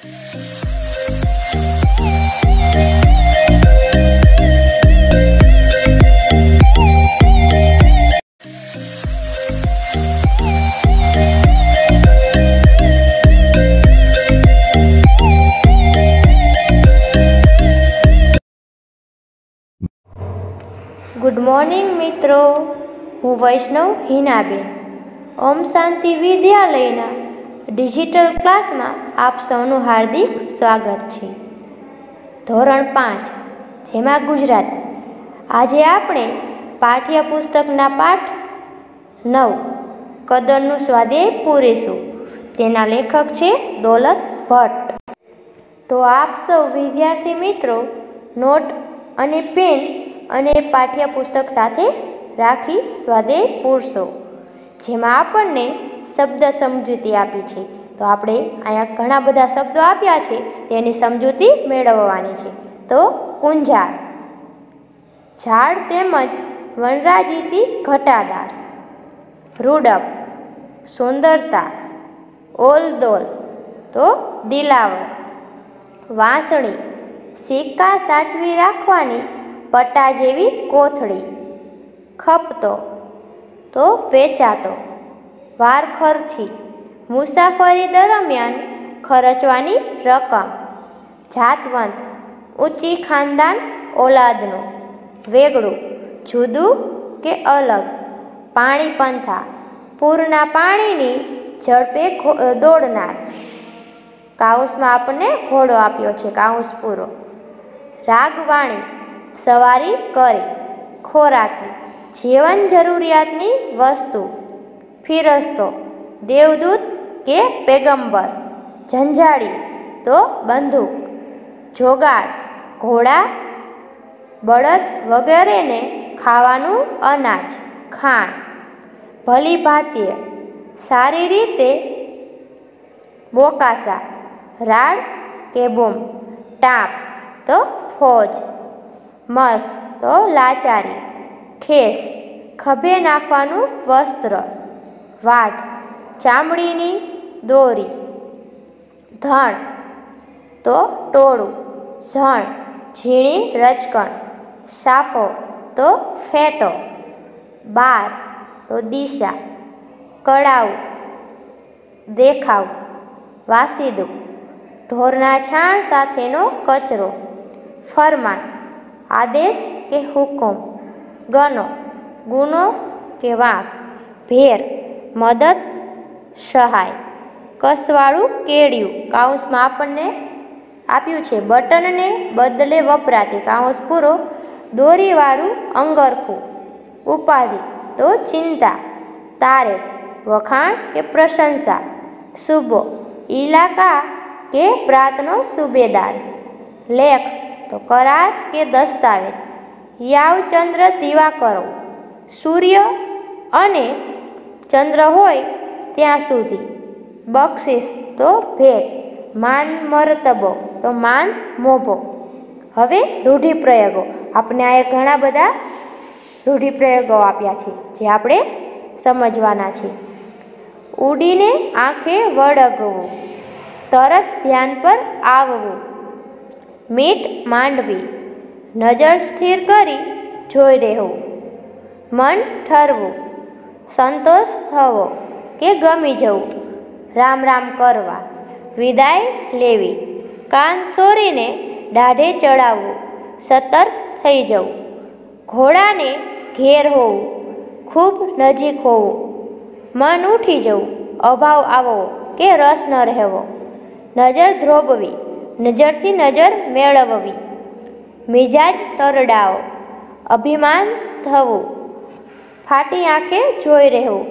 Good morning મિત્રો. હું વૈષ્ણવ હિનાબેન. ઓમ શાંતિ વિદ્યાલયના ડિજિટલ ક્લાસમાં આપ સૌનું હાર્દિક સ્વાગત છે. ધોરણ પાંચ, જેમાં ગુજરાત. આજે આપણે પાઠ્યપુસ્તકના પાઠ નવ કદરનું સ્વાદે પૂરીશું. તેના લેખક છે દોલત ભટ્ટ. તો આપ સૌ વિદ્યાર્થી મિત્રો, નોટ અને પેન અને પાઠ્યપુસ્તક સાથે રાખી સ્વાદે પૂરશો. જેમાં આપણને શબ્દ સમજૂતી આપી છે. તો આપણે અહીંયા ઘણા બધા શબ્દો આપ્યા છે તેની સમજૂતી મેળવવાની છે. તો કુંજાર. ઝાડ તેમજ વનરાજીથી ઘટાદાર. રૂડપ. સુંદરતા. ઓલદોલ. તો દિલાવર. વાંસળી. સિક્કા સાચવી રાખવાની પટ્ટા જેવી કોથળી. ખપતો. તો વેચાતો. વારખરથી મુસાફરી દરમિયાન ખર્ચવાની રકમ, જાતવંત, ઊંચી ખાનદાન ઓલાદનું, વેગળું, જુદું કે અલગ, પાણી પંથા, પૂરના પાણીની ઝડપે દોડનાર. કાઉસમાં આપણને ઘોડો આપ્યો છે, કાઉસ પૂરો. રાગવાણી, સવારી કરી, ખોરાકી, જીવન જરૂરિયાતની વસ્તુ ફિરસ્તો, દેવદૂત કે પેગંબર, ઝંઝાળી તો બંદૂક જોગાડ ઘોડા, બળદ વગેરેને ખાવાનું અનાજ, ખાણ, ભલી ભાતીય, સારી રીતે બોકાસા રાડ કે બૂમ, ટાપ તો ફોજ, મસ તો લાચારી, ખેસ, ખભે નાખવાનું વસ્ત્ર વાદ ચામડીની દોરી, ધણ, તો ટોળું, ઝણ, ઝીણી રચકણ સાફો, તો ફેટો, બાર, તો દિશા કળાવું દેખાવ, વાસીદું, ઢોરના છાણ સાથેનો કચરો, ફરમાન, આદેશ કે હુકમ, ગનો, ગુનો કે વાંક ભેર મદદ સહાય. કસવાળું કેળિયું. કાઉન્સમાં આપણને આપ્યું છે. બટનને બદલે વપરાતી. કાઉન્સ પૂરો. દોરીવાળું અંગરખું. ઉપાધિ. તો ચિંતા. તારીફ. વખાણ કે પ્રશંસા. સુબો ઇલાકા કે પ્રાંતનો સુબેદાર લેખ. તો કરાર કે દસ્તાવેજ. યાવચંદ્ર દિવાકરો સૂર્ય અને ચંદ્ર હોય ત્યાં સુધી. બક્ષિસ તો ભેટ, માન મરતબો તો માન મોભો. હવે રૂઢિપ્રયોગો. આપણે આ ઘણા બધા રૂઢિપ્રયોગો આપ્યા છે, જે આપણે સમજવાના છે. ઉડીને આંખે વળગવું તરત ધ્યાન પર આવવું, મીટ માંડવી, નજર સ્થિર કરી જોઈ રહેવું, મન ઠરવું સંતોષ થવો કે ગમી જવું? રામ રામ કરવા. વિદાય લેવી. કાન સોરીને દાઢે ચડાવવું. સતર્ક થઈ જવું. ઘોડાને ઘેર હોવું. ખૂબ નજીક હોવું. મન ઉઠી જવું. અભાવ આવવો કે રસ ન રહેવો. નજર ધ્રોબવી. નજરથી નજર મેળવવી. મિજાજ તરડાવો. અભિમાન થવું. ફાટી આંખે જોઈ રહેવું.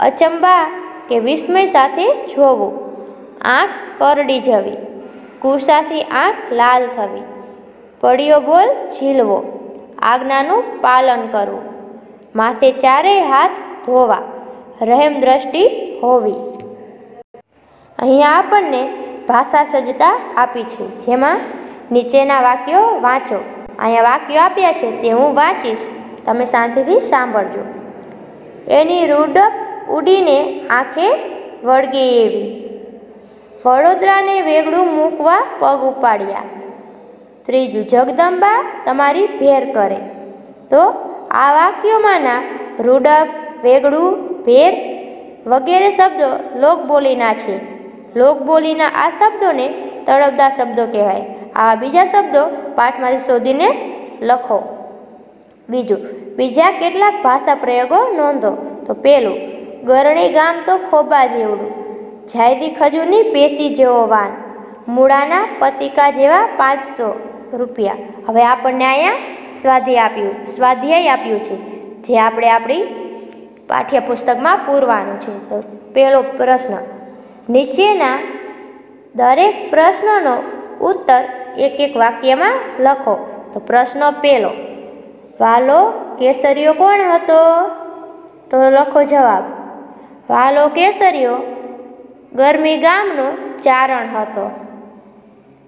અચંબા કે વિસ્મય સાથે જોવું. આંખ કરડી જવી. ગુસ્સાથી આંખ લાલ થવી. પડ્યો બોલ ઝીલવો. આજ્ઞાનું પાલન કરવું. માથે ચારેય હાથ ધોવા. રહેમ દ્રષ્ટિ હોવી. અહીંયા આપણને ભાષા સજ્જતા આપી છે. જેમાં નીચેના વાક્યો વાંચો. અહીંયા વાક્યો આપ્યા છે તે હું વાંચીશ. તમે શાંતિથી સાંભળજો. એની રૂડપ ઉડીને આંખે વળગે એવી. વડોદરાને વેગળું મૂકવા પગ ઉપાડ્યા. ત્રીજું, જગદંબા તમારી ભેર કરે. તો આ વાક્યોમાંના રૂડપ વેગળું, ભેર વગેરે શબ્દો લોકબોલીના છે. લોકબોલીના આ શબ્દોને તળપદા શબ્દો કહેવાય. આ બીજા શબ્દો પાઠમાંથી શોધીને લખો. બીજું, બીજા કેટલાક ભાષા પ્રયોગો નોંધો. તો પહેલું ગરણી ગામ તો ખોબા જેવડું જાયદી ખજૂરની પેશી જેવો વાન. મૂળાના પતિકા જેવા પાંચસો રૂપિયા. હવે આપણને અહીંયા સ્વાધ્યાય આપ્યું સ્વાધ્યાય આપ્યું છે, જે આપણે આપણી પાઠ્યપુસ્તકમાં પૂરવાનું છે. તો પહેલો પ્રશ્ન, નીચેના દરેક પ્રશ્નનો ઉત્તર એક એક વાક્યમાં લખો. તો પ્રશ્ન પહેલો વાલો કેસરીયો કોણ હતો? તો લખો જવાબ. વાલો કેસરીયો ગરમી ગામનો ચારણ હતો.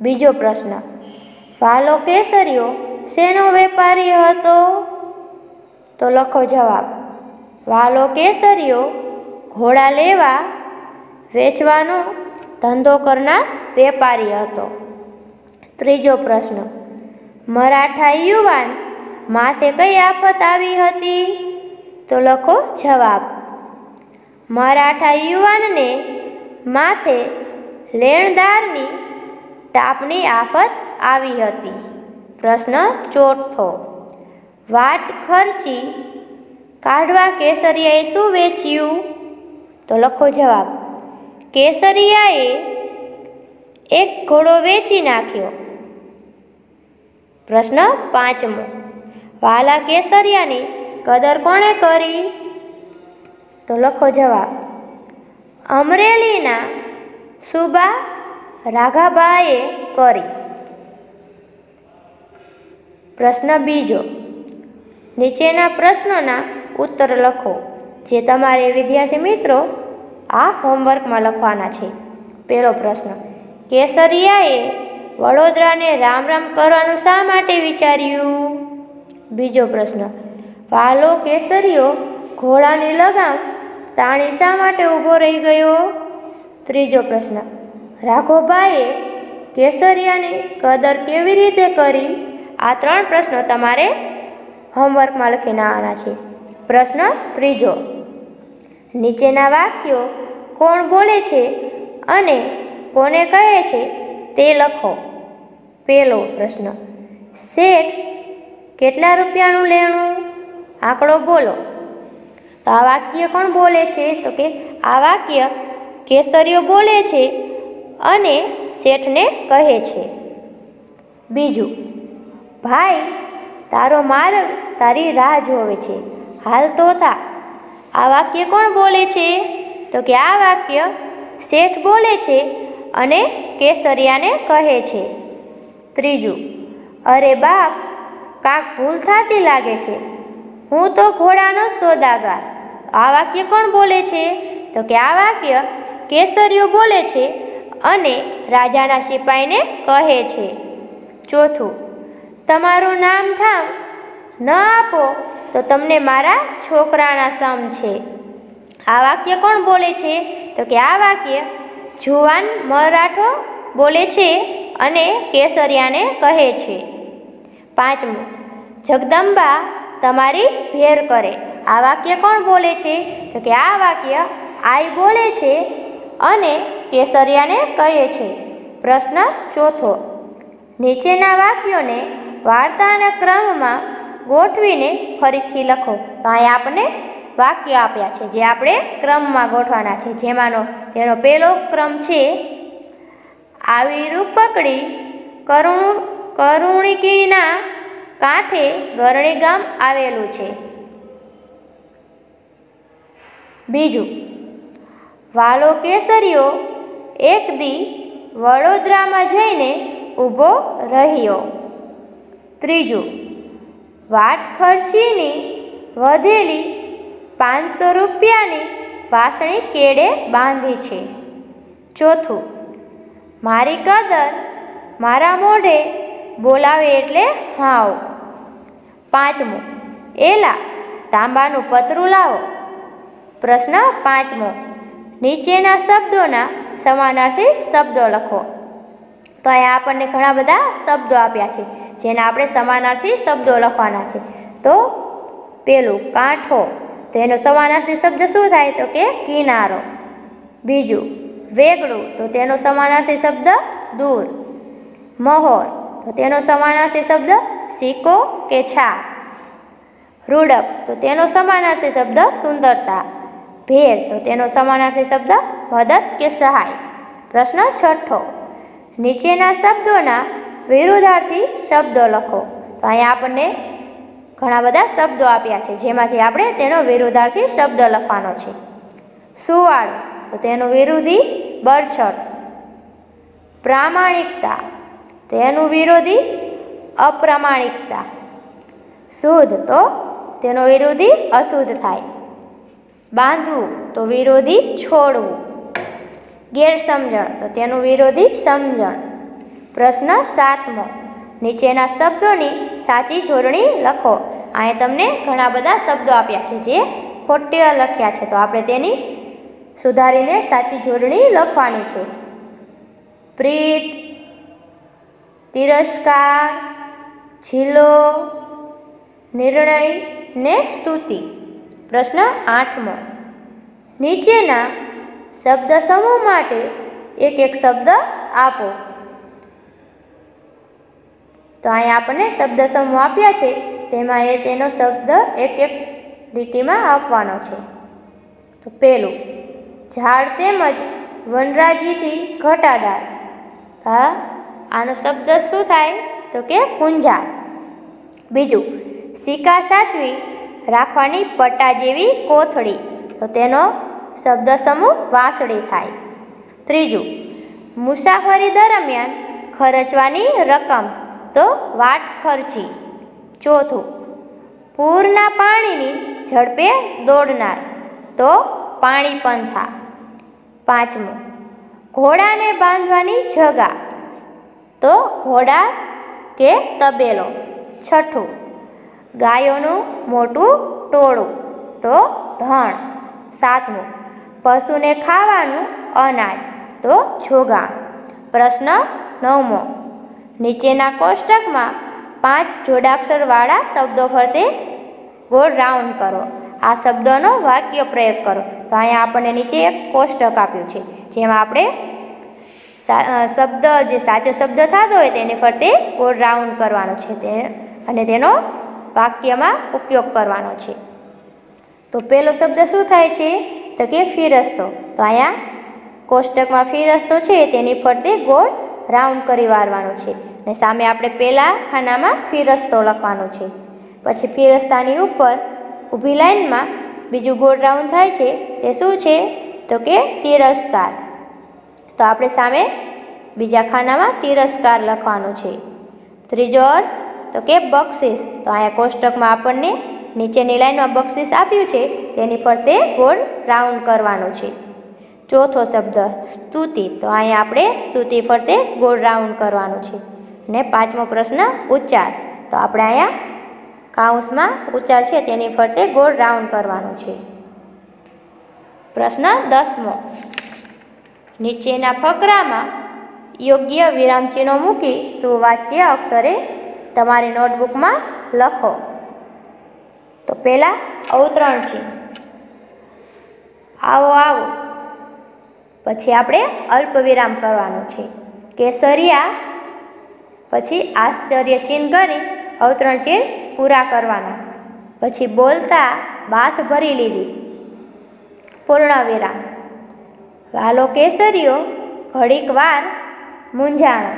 બીજો પ્રશ્ન. વાલો કેસરીયો શેનો વેપારી હતો? તો લખો જવાબ. વાલો કેસરીયો ઘોડા લેવા વેચવાનો ધંધો કરનાર વેપારી હતો. ત્રીજો પ્રશ્ન. મરાઠા યુવાન માથે કઈ આફત આવી હતી? તો લખો જવાબ. મરાઠા યુવાનને માથે લેણદારની ટાપની આફત આવી હતી. પ્રશ્ન ચોથો. વાટ ખર્ચી કાઢવા કેસરિયાએ શું વેચ્યું? તો લખો જવાબ. કેસરિયાએ એક ઘોડો વેચી નાખ્યો. પ્રશ્ન પાંચમો. વાલા કેસરિયાની કદર કોણે કરી? તો લખો જવાબ. અમરેલીના સુબા રાઘાબાએ કરી. પ્રશ્ન બીજો. નીચેના પ્રશ્નોના ઉત્તર લખો, જે તમારે વિદ્યાર્થી મિત્રો આ હોમવર્કમાં લખવાના છે. પહેલો પ્રશ્ન. કેસરિયાએ વડોદરાને રામ રામ કરવાનું શા માટે વિચાર્યું? બીજો પ્રશ્ન. વાલો કેસરીયો ઘોડાની લગામ તાણી શા માટે ઊભો રહી ગયો? ત્રીજો પ્રશ્ન. રાઘોભાઈએ કેસરિયાની કદર કેવી રીતે કરી? આ ત્રણ પ્રશ્નો તમારે હોમવર્કમાં લખીને આવવાના છે. પ્રશ્ન ત્રીજો. નીચેના વાક્યો કોણ બોલે છે અને કોને કહે છે તે લખો. પહેલો પ્રશ્ન. શેઠ કેટલા રૂપિયાનું લેણું? આંકડો બોલો. તો આ વાક્ય કોણ બોલે છે? તો કે આ વાક્ય કેસરીઓ બોલે છે અને શેઠને કહે છે. બીજું, ભાઈ, તારો માર્ગ તારી રાહ જોવે છે. હાલ તો થા. આ વાક્ય કોણ બોલે છે? તો કે આ વાક્ય શેઠ બોલે છે અને કેસરિયાને કહે છે. ત્રીજું, અરે બાપ કાંક ભૂલ થતી લાગે છે. હું તો ઘોડાનો સોદાગર. આ વાક્ય કોણ બોલે છે? તો કે આ વાક્ય કેસરીઓ બોલે છે અને રાજાના સિપાહીને કહે છે. ચોથું, તમારું નામ ઠામ. ન આપો તો તમને મારા છોકરાના સમ છે. આ વાક્ય કોણ બોલે છે? તો કે આ વાક્ય જુવાન મરાઠો બોલે છે અને કેસરિયાને કહે છે. પાંચમું જગદંબા તમારી ભેર કરે. આ વાક્ય કોણ બોલે છે? તો કે આ વાક્ય આઈ બોલે છે અને કેસરિયાને કહે છે. પ્રશ્ન ચોથો, નીચેના વાક્યોને વાર્તાના ક્રમમાં ગોઠવીને ફરીથી લખો. તો અહીં આપણે વાક્ય આપ્યા છે, જે આપણે ક્રમમાં ગોઠવાના છે. જેમાંનો તેનો પહેલો ક્રમ છે, આવી રૂપકડી કરુણ, કરુણિકીના કાંઠે ગરણી ગામ આવેલું છે. બીજું વાલો કેસરીઓ એક દી વડોદરામાં જઈને ઊભો રહ્યો. ત્રીજું, વાટ ખર્ચીની વધેલી પાંચસો રૂપિયાની વાસણી કેડે બાંધી છે. ચોથું, મારી કદર મારા મોઢે બોલાવે એટલે હાવ. પાંચમું, એલા, તાંબાનું પતરું લાવો. પ્રશ્ન પાંચમો, નીચેના શબ્દોના સમાનાર્થી શબ્દો લખો. તો અહીંયા આપણને ઘણા બધા શબ્દો આપ્યા છે, જેના આપણે સમાનાર્થી શબ્દો લખવાના છે. તો પેલું કાંઠો, તો એનો સમાનાર્થી શબ્દ શું થાય? તો કે કિનારો. બીજું વેગળું તો તેનો સમાનાર્થી શબ્દ દૂર. મહોર, તો તેનો સમાનાર્થી શબ્દ સિક્કો કે છા? રૂડક, તો તેનો સમાનાર્થી શબ્દ સુંદરતા. ભેર, તો તેનો સમાનાર્થી શબ્દ મદદ કે સહાય. પ્રશ્ન છઠ્ઠો, નીચેના શબ્દોના વિરુદ્ધાર્થી શબ્દો લખો. તો અહીંયા આપણને ઘણા બધા શબ્દો આપ્યા છે, જેમાંથી આપણે તેનો વિરુદ્ધાર્થી શબ્દ લખવાનો છે. સુવાળ, તો તેનું વિરોધી બરછટ. પ્રામાણિકતા, તેનું વિરોધી અપ્રામાણિકતા. શુદ્ધ તો તેનો વિરોધી અશુદ્ધ થાય. બાંધવું તો વિરોધી છોડવું. ગેરસમજણ તો તેનું વિરોધી સમજણ. પ્રશ્ન સાતમો, નીચેના શબ્દોની સાચી જોડણી લખો. અહીંયા તમને ઘણા બધા શબ્દો આપ્યા છે જે ખોટી લખ્યા છે. તો આપણે તેની સુધારીને સાચી જોડણી લખવાની છે. પ્રીત, તિરસ્કાર ઝીલો નિર્ણય ને સ્તુતિ. પ્રશ્ન આઠમો. નીચેના શબ્દ સમૂહ માટે એક એક શબ્દ આપો. તો અહીંયા આપણને શબ્દ સમૂહ આપ્યા છે, તેમાં એ તેનો શબ્દ એક એક લીટીમાં આપવાનો છે. તો પહેલું ઝાડ તેમજ વનરાજીથી ઘટાદાર. હા, આનો શબ્દ શું થાય? તો કે કુંજાર. બીજું, સિક્કા સાચવી રાખવાની પટ્ટા જેવી કોથળી, તો તેનો શબ્દ સમૂહ વાંસળી થાય. ત્રીજું, મુસાફરી દરમિયાન ખર્ચવાની રકમ, તો વાટ ખર્ચી. ચોથું, પૂરના પાણીની ઝડપે દોડનાર, તો પાણી પંથા પાંચમું, ઘોડાને બાંધવાની જગા, તો ઘોડા કે તબેલો. છઠ્ઠું. ગાયોનું મોટું ટોળું. તો ધણ. સાતમું. પશુને ખાવાનું અનાજ. તો જોગાણ. પ્રશ્ન નવમો. નીચેના કોષ્ટકમાં પાંચ જોડાક્ષરવાળા શબ્દો ફરતે ગોળ રાઉન્ડ કરો. આ શબ્દોનો વાક્ય પ્રયોગ કરો. તો અહીંયા આપણને નીચે એક કોષ્ટક આપ્યું છે. જેમાં આપણે શબ્દ, જે સાચો શબ્દ થતો હોય તેની ફરતે ગોળ રાઉન્ડ કરવાનો છે. તે અને તેનો વાક્યમાં ઉપયોગ કરવાનો છે. તો પહેલો શબ્દ શું થાય છે? તો કે ફિરસ્તો તો અહીંયા કોષ્ટકમાં ફિરસ્તો છે, તેની ફરતે ગોળ રાઉન્ડ કરી વારવાનું છે. અને સામે આપણે પહેલાં ખાનામાં ફિરસ્તો લખવાનો છે. પછી ફિરસ્તાની ઉપર ઊભી લાઈનમાં બીજું ગોળ રાઉન્ડ થાય છે, તે શું છે? તો કે તિરસ્કાર. તો આપણે સામે બીજા ખાનામાં તિરસ્કાર લખવાનું છે. ત્રીજો અર્થ તો કે બક્ષિસ. તો અહીંયા કોષ્ટકમાં આપણને નીચેની લાઈનમાં બક્ષિસ આપ્યું છે, તેની ફરતે ગોળ રાઉન્ડ કરવાનું છે. ચોથો શબ્દ, સ્તુતિ. તો અહીંયા આપણે સ્તુતિ ફરતે ગોળ રાઉન્ડ કરવાનું છે. ને પાંચમો પ્રશ્ન, ઉચ્ચાર. તો આપણે અહીંયા કાઉન્સમાં ઉચ્ચાર છે, તેની ફરતે ગોળ રાઉન્ડ કરવાનું છે. પ્રશ્ન દસમો. નીચેના ફકરામાં યોગ્ય વિરામચિહ્નો મૂકી સુવાચ્ય અક્ષરે તમારી નોટબુકમાં લખો. તો પહેલાં અવતરણ ચિહ્ન આવો આવો. પછી આપણે અલ્પ વિરામ કરવાનો છે. કેસરિયા. પછી આશ્ચર્ય ચિહ્ન કરી અવતરણ ચિહ્ન પૂરા કરવાના. પછી બોલતા બાથ ભરી લીધી. પૂર્ણ વિરામ વાલો કેસરીઓ, ઘડીક વાર મૂંઝાણો.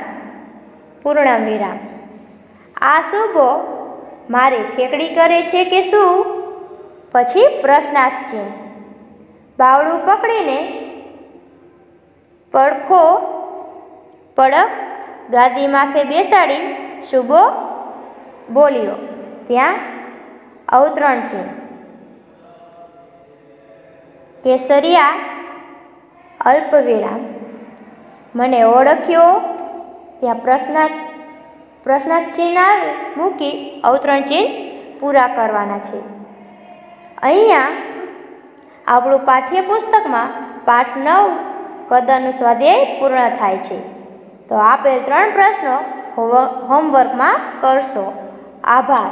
પૂર્ણ વિરામ આ શુભો મારી ઠેકડી કરે છે કે શું? પછી પ્રશ્નાર્થ ચિહ્ન બાવડું પકડીને પડખો પડક ગાદી માથે બેસાડી શુભો બોલ્યો. ત્યાં અવતરણ ચિહ્ન કેસરિયા અલ્પ વિરામ મને ઓળખ્યો? ત્યાં પ્રશ્નાર્થ પ્રશ્નાર્થ ચિહ્ન મૂકી અવતરણ ચિહ્ન પૂરા કરવાના છે. અહીંયા આપણું પાઠ્યપુસ્તકમાં પાઠ નવ કદરનું સ્વાધ્યાય પૂર્ણ થાય છે. તો આપેલ ત્રણ પ્રશ્નો હોમવર્કમાં કરશો. આભાર.